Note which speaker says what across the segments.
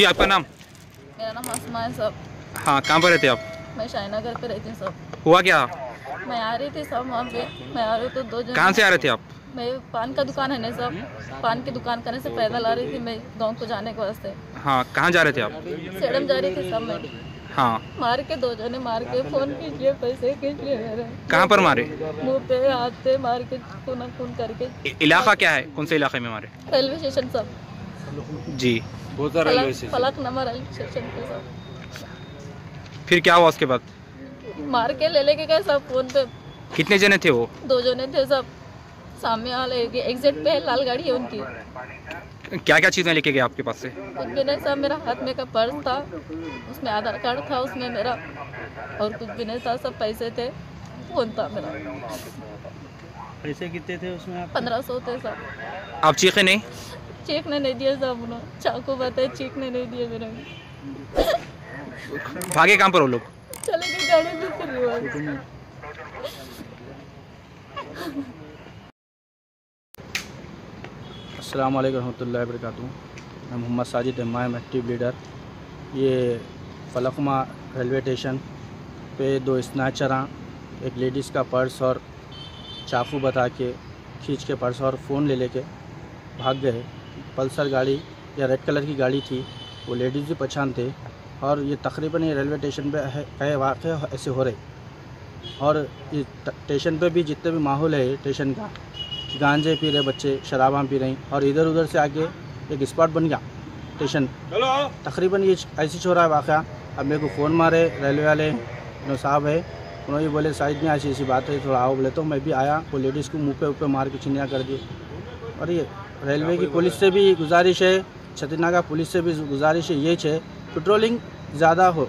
Speaker 1: जी आपका नाम?
Speaker 2: मेरा नाम आसमा है सब।
Speaker 1: हाँ कहाँ पर रहते आप?
Speaker 2: मैं शाहीनगर पे रहती हूँ सब।
Speaker 1: हुआ क्या?
Speaker 2: मैं आ रही थी सब वहाँ पे। मैं आ रही तो दो जन
Speaker 1: कहाँ से आ रहे थे आप?
Speaker 2: मैं पान का दुकान है ना सब। पान की दुकान करने से पैदल आ रही थी मैं गाँव को जाने के वास्ते।
Speaker 1: हाँ कहाँ जा रहे थे आप?
Speaker 2: सेडम जा रही थी सब मैं।
Speaker 1: हाँ।
Speaker 2: मार के दो जने मार के फ़ोन लिए पैसे मेरे।
Speaker 1: कहाँ पर मारे?
Speaker 2: मुँह पे हाथ पे मार के खून खून करके
Speaker 1: इलाका क्या है? कौन से इलाके में मारे?
Speaker 2: रेलवे स्टेशन सब।
Speaker 1: जी।
Speaker 2: फलक फलक नंबर
Speaker 1: फिर क्या हुआ उसके बाद?
Speaker 2: मार के ले लेके गए सब फ़ोन पे।
Speaker 1: कितने जने थे वो?
Speaker 2: दो जने थे सब। सामने वाले एग्जिट पे लाल गाड़ी है उनकी।
Speaker 1: क्या क्या चीज़ें लेके गए आपके पास से?
Speaker 2: कुछ भी नहीं सब मेरा हाथ में का पर्स था उसमें आधार कार्ड था उसमें मेरा और कुछ भी नहीं था सब पैसे थे फ़ोन था मेरा।
Speaker 3: पैसे कितने थे उसमें
Speaker 2: पंद्रह सौ थे सब।
Speaker 1: आप चीखे नहीं?
Speaker 2: चेक नहीं दिया सब उन्होंने चाकू बताए चेक ने नहीं दिए मेरे।
Speaker 1: भागे कहाँ पर वो लोग।
Speaker 2: चले गए गाड़ी में फिर
Speaker 3: अस्सलाम वालेकुम रहमतुल्लाहि वबरकातुहू। मैं Mohammad Sajid am active leader. ये फलकमा रेलवे स्टेशन पे दो स्नैचर एक लेडीज़ का पर्स और चाकू बता के खींच के पर्स और फ़ोन ले लेके भाग गए। पल्सर गाड़ी या रेड कलर की गाड़ी थी वो लेडीज़ भी पहचान थे और ये तकरीबन ये रेलवे स्टेशन पे है कई वाक़ ऐसे हो रहे। और ये स्टेशन पे भी जितने भी माहौल है स्टेशन का गांजे पी रहे बच्चे शराबां पी रही और इधर उधर से आके एक स्पॉट बन गया स्टेशन। तकरीबन ये ऐसे ही हो रहा है वाक़ अब मेरे को फ़ोन मारे रेलवे वाले जो साहब है उन्होंने बोले साइड में ऐसी ऐसी बात है थोड़ा आओ बोले। तो मैं भी आया वो लेडीज़ को मुँह पे ऊपर मार के चिनिया कर दिए और ये रेलवे की पुलिस से भी गुजारिश है छत्तीनागा पुलिस से भी गुजारिश है ये है पेट्रोलिंग ज़्यादा हो।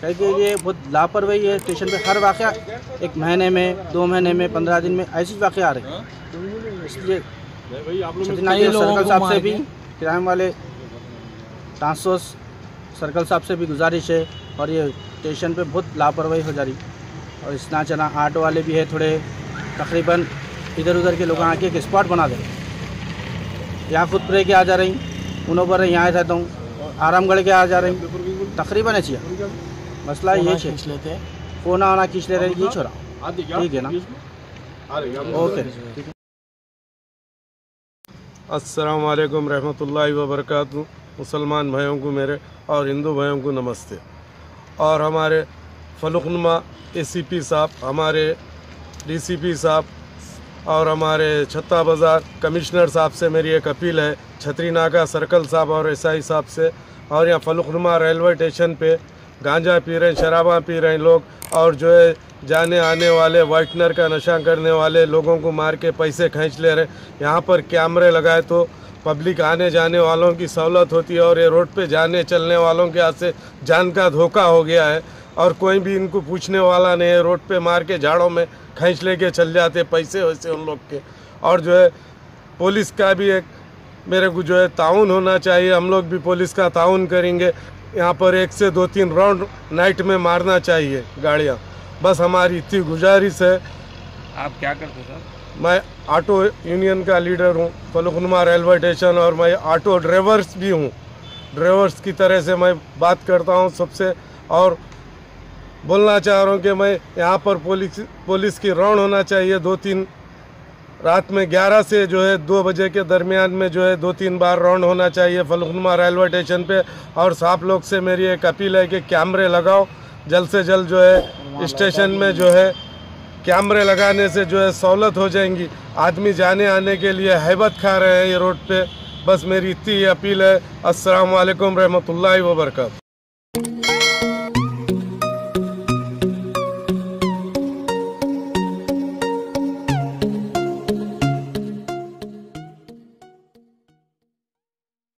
Speaker 3: क्योंकि ये बहुत लापरवाही है स्टेशन पे हर वाक़ एक महीने में दो महीने में पंद्रह दिन में ऐसी वाक़ आ रहे हैं। इसलिए छत्तीनागा सर्कल साहब से भी क्राइम वाले ट्रांसपोर्ट सर्कल साहब से भी गुजारिश है और ये स्टेशन पे बहुत लापरवाही हो जा रही। और इतना चना आटो वाले भी है थोड़े तकरीबन इधर उधर के लोग आके एक स्पॉट बना दे। यहाँ खुद प्रे के आ जा रही उन्हों पर यहाँ रहता हूँ आरामगढ़ के आ जा रही। तकरीबन है मसला ये है। फ़ोन आना खींच ले रहे ये छोड़ा ठीक है ना? ओके।
Speaker 4: अस्सलाम वालेकुम रहमतुल्लाहि व बरकातहू। मुसलमान भाइयों को मेरे और हिंदू भाइयों को नमस्ते। और हमारे फलुकनुमा एसीपी साहब हमारे डीसीपी साहब और हमारे छत्ता बाज़ार कमिश्नर साहब से मेरी एक अपील है, छतरी नाका सर्कल साहब और एसआई साहब से, और यहाँ फलुखनुमा रेलवे स्टेशन पे गांजा पी रहे हैं, शराबा पी रहे हैं लोग, और जो है जाने आने वाले वाइटनर का नशा करने वाले लोगों को मार के पैसे खींच ले रहे हैं। यहाँ पर कैमरे लगाए तो पब्लिक आने जाने वालों की सहूलत होती है, और ये रोड पे जाने चलने वालों के हाथ से जान का धोखा हो गया है, और कोई भी इनको पूछने वाला नहीं है। रोड पे मार के झाड़ों में खींच लेके चल जाते पैसे वैसे उन लोग के। और जो है पुलिस का भी एक, मेरे को जो है ताउन होना चाहिए। हम लोग भी पुलिस का ताउन करेंगे। यहाँ पर एक से दो तीन राउंड नाइट में मारना चाहिए गाड़ियाँ। बस हमारी इतनी गुजारिश है।
Speaker 1: आप क्या करते सर?
Speaker 4: मैं ऑटो यूनियन का लीडर हूँ फलुकनुमा रेलवे स्टेशन और मैं ऑटो ड्राइवर्स भी हूँ। ड्राइवर्स की तरह से मैं बात करता हूँ सबसे और बोलना चाह रहा हूँ कि मैं यहाँ पर पुलिस पुलिस की राउंड होना चाहिए दो तीन रात में 11 से जो है दो बजे के दरमियान में जो है दो तीन बार राउंड होना चाहिए फलुकनुमा रेलवे स्टेशन पे। और साफ़ लोग से मेरी एक अपील है कि कैमरे लगाओ। जल्द से जल्द जो है स्टेशन में जो है कैमरे लगाने से जो है सहूलत हो जाएँगी। आदमी जाने आने के लिए हैबत खा रहे हैं ये रोड पे। बस मेरी इतनी अपील है। अस्सलाम वालेकुम रहमतुल्लाहि व बरकातहू